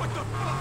What the fuck?